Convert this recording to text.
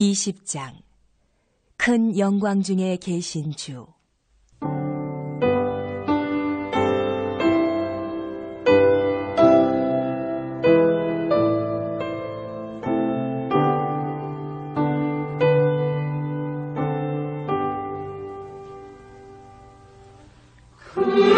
20장. 큰 영광 중에 계신 주. 그...